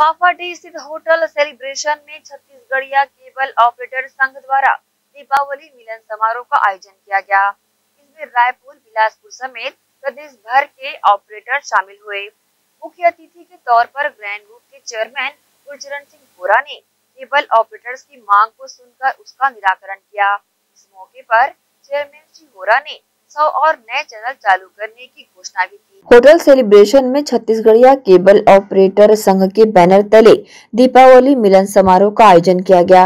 फाफाडी स्थित hotel celebration में छत्तीसगढ़िया cable operator संघ द्वारा दीपावली मिलन समारोह का आयोजन किया गया। इसमें रायपुर, बिलासपुर समेत प्रदेश भर के ऑपरेटर शामिल हुए। मुख्य अतिथि के तौर पर ग्रैंड ग्रुप के चेयरमैन गुरचरण सिंह बोरा ने केबल ऑपरेटर्स की मांग को सुनकर उसका निराकरण किया। इस मौके पर चेयरमैन श्री बोरा ने सौ और नए चैनल चालू करने की घोषणा भी की। होटल सेलिब्रेशन में छत्तीसगढ़िया केबल ऑपरेटर संघ के बैनर तले दीपावली मिलन समारोह का आयोजन किया गया।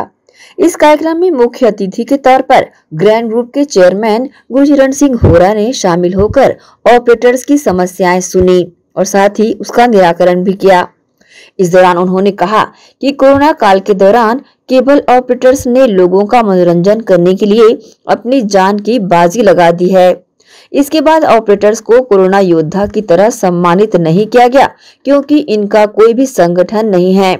इस कार्यक्रम में मुख्य अतिथि के तौर पर ग्रैंड ग्रुप के चेयरमैन गुरचरण सिंह होरा ने शामिल होकर ऑपरेटर्स की समस्याएँ सुनी और साथ ही उसका निराकरण भी किया। इस दौरान उन्होंने कहा कि कोरोना काल के दौरान केबल ऑपरेटर्स ने लोगों का मनोरंजन करने के लिए अपनी जान की बाजी लगा दी है। इसके बाद ऑपरेटर्स को कोरोना योद्धा की तरह सम्मानित नहीं किया गया, क्योंकि इनका कोई भी संगठन नहीं है।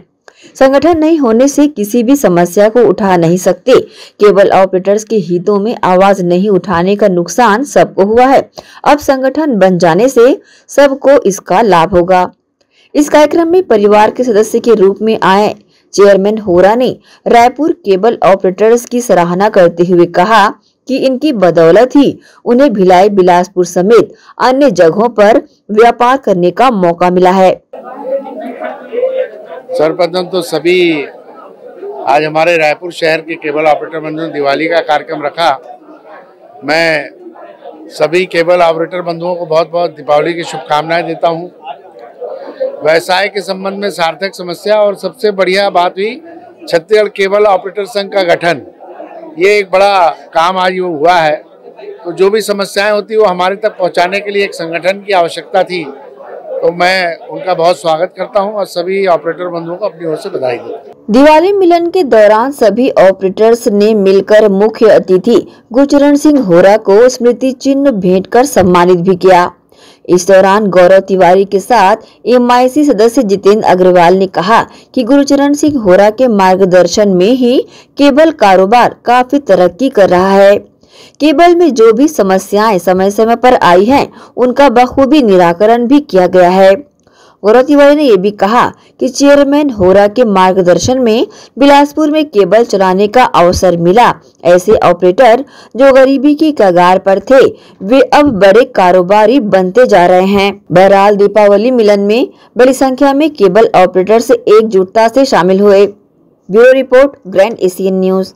संगठन नहीं होने से किसी भी समस्या को उठा नहीं सकते। केबल ऑपरेटर्स के हितों में आवाज़ नहीं उठाने का नुकसान सबको हुआ है। अब संगठन बन जाने से सबको इसका लाभ होगा। इस कार्यक्रम में परिवार के सदस्य के रूप में आए चेयरमैन होरा ने रायपुर केबल ऑपरेटर्स की सराहना करते हुए कहा कि इनकी बदौलत ही उन्हें भिलाई, बिलासपुर समेत अन्य जगहों पर व्यापार करने का मौका मिला है। सर्वप्रथम तो सभी आज हमारे रायपुर शहर के केबल ऑपरेटर बंधुओं ने दिवाली का कार्यक्रम रखा। मैं सभी केबल ऑपरेटर बंधुओं को बहुत बहुत दीपावली की शुभकामनाएँ देता हूँ। व्यवसाय के संबंध में सार्थक समस्या और सबसे बढ़िया बात हुई, छत्तीसगढ़ केबल ऑपरेटर संघ का गठन। ये एक बड़ा काम आज वो हुआ है। तो जो भी समस्याएँ होती, वो हमारे तक पहुँचाने के लिए एक संगठन की आवश्यकता थी। तो मैं उनका बहुत स्वागत करता हूँ और सभी ऑपरेटर बंधुओं को अपनी ओर से बधाई देता दिवाली मिलन के दौरान सभी ऑपरेटर्स ने मिलकर मुख्य अतिथि गुरचरण सिंह होरा को स्मृति चिन्ह भेंट कर सम्मानित भी किया। इस दौरान गौरव तिवारी के साथ एमआईसी सदस्य जितेंद्र अग्रवाल ने कहा कि गुरुचरण सिंह होरा के मार्गदर्शन में ही केबल कारोबार काफ़ी तरक्की कर रहा है। केबल में जो भी समस्याएँ समय समय पर आई हैं, उनका बखूबी निराकरण भी किया गया है। गौरव तिवारी ने यह भी कहा कि चेयरमैन होरा के मार्गदर्शन में बिलासपुर में केबल चलाने का अवसर मिला। ऐसे ऑपरेटर जो गरीबी की कगार पर थे, वे अब बड़े कारोबारी बनते जा रहे हैं। बहरहाल दीपावली मिलन में बड़ी संख्या में केबल ऑपरेटर से एकजुटता से शामिल हुए। Bureau report, Grand Asian News.